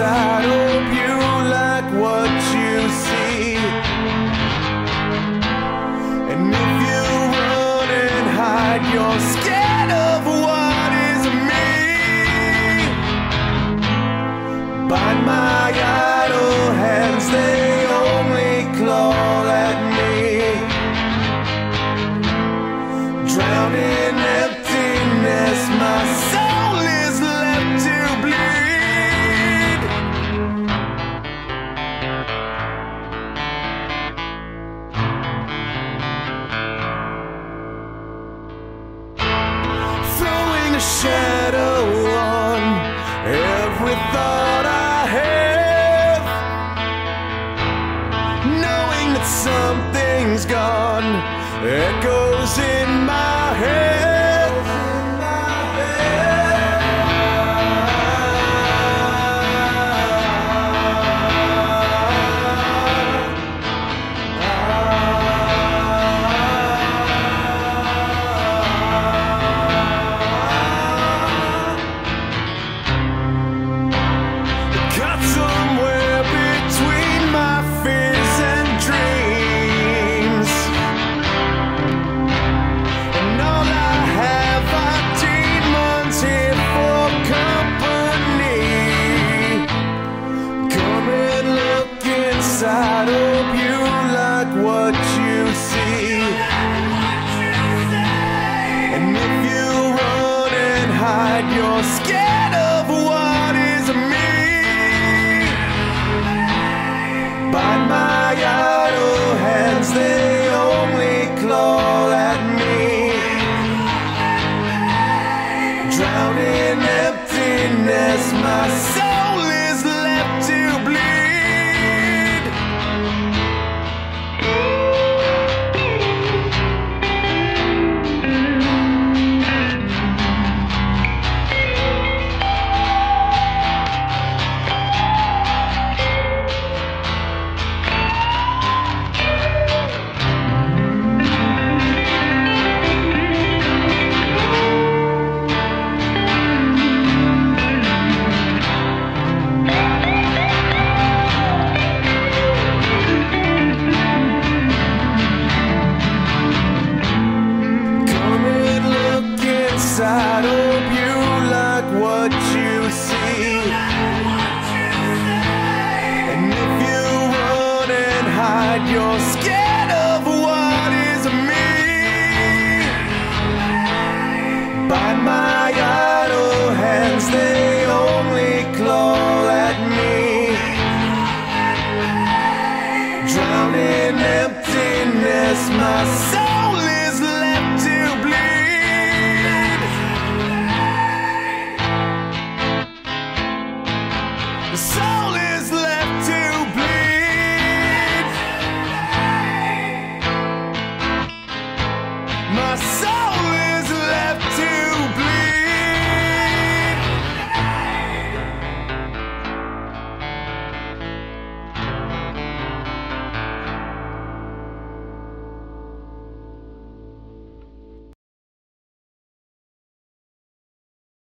I hope you like what you see. And if you run and hide, you're scared. shadow on every thought I have. Knowing that something's gone echoes in my head. scared of what is me. By my idle hands they only claw at me. Drowning emptiness myself you're scared of what is me. By my idle hands, they only claw at me. Drown in emptiness, my soul is left to bleed. The soul myself.